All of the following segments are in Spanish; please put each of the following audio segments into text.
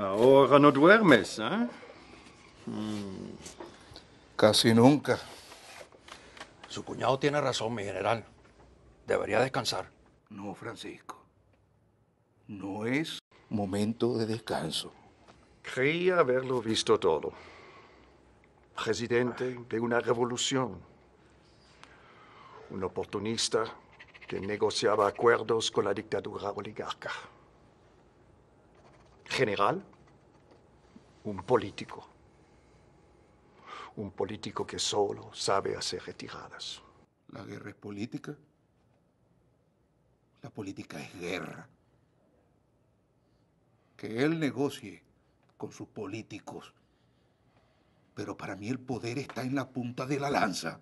Ahora no duermes, ¿eh? Casi nunca. Su cuñado tiene razón, mi general. Debería descansar. No, Francisco. No es momento de descanso. Creía haberlo visto todo. Presidente de una revolución. Un oportunista que negociaba acuerdos con la dictadura oligarca. General, un político. Un político que solo sabe hacer retiradas. La guerra es política. La política es guerra. Que él negocie con sus políticos. Pero para mí el poder está en la punta de la lanza.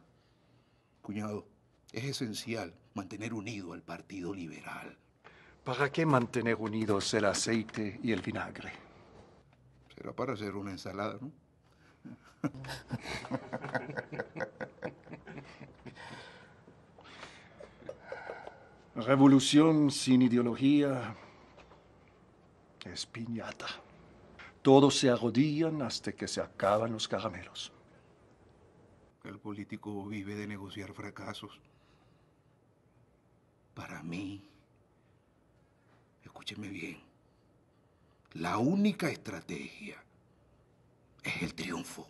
Cuñado, es esencial mantener unido al Partido Liberal. ¿Para qué mantener unidos el aceite y el vinagre? Será para hacer una ensalada, ¿no? Revolución sin ideología es piñata. Todos se arrodillan hasta que se acaban los caramelos. El político vive de negociar fracasos. Para mí, escúcheme bien, la única estrategia es el triunfo.